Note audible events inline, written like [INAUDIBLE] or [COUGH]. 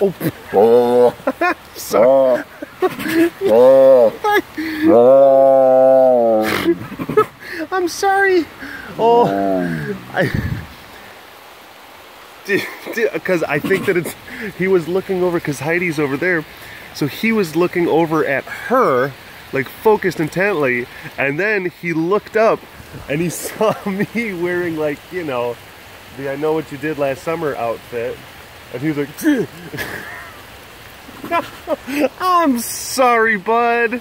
Oh, [LAUGHS] sorry. I'm sorry. Oh, I. [LAUGHS] Because I think that it's. He was looking over, because Heidi's over there. So he was looking over at her, like focused intently. And then he looked up and he [LAUGHS] saw me wearing, like, you know, the I Know What You Did Last Summer outfit. And he was like, [LAUGHS] I'm sorry, bud.